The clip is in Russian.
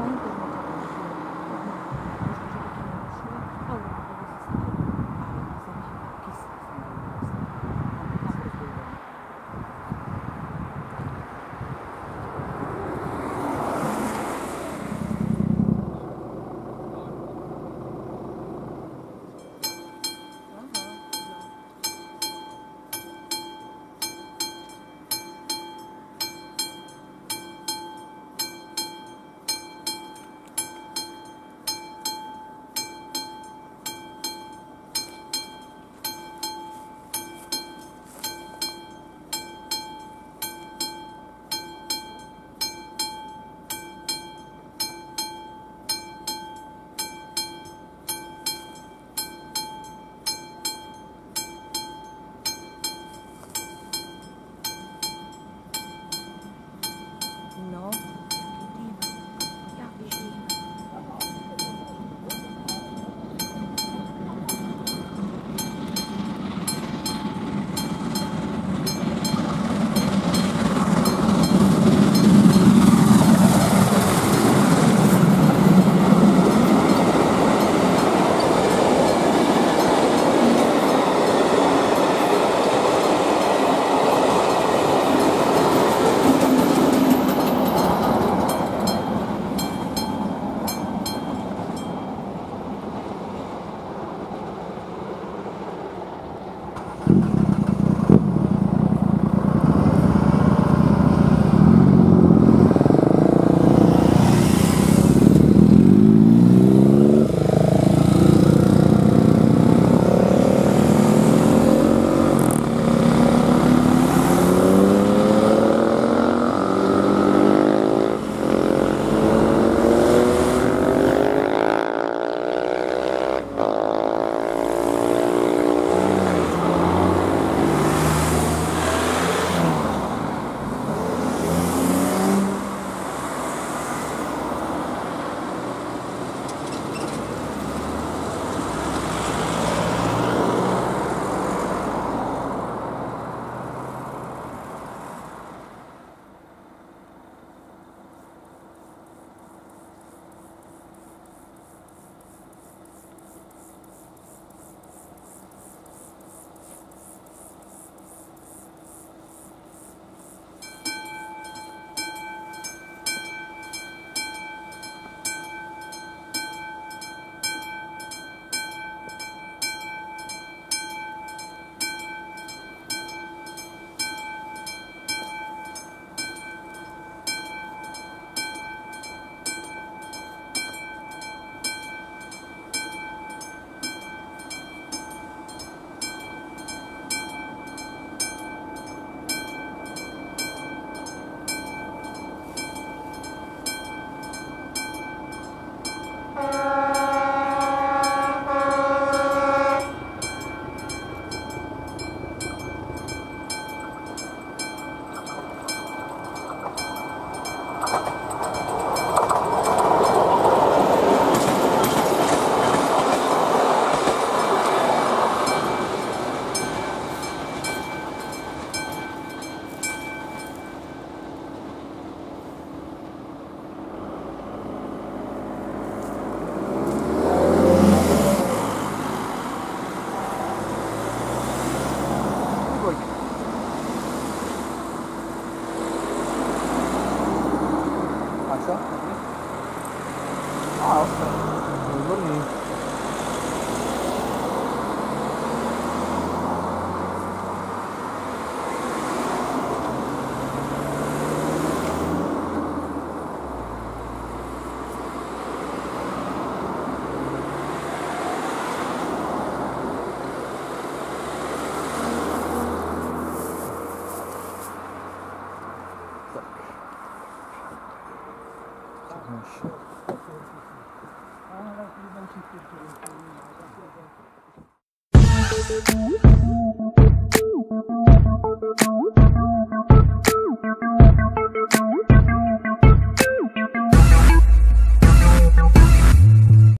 많이 Nossa, foi bonito. Thank you.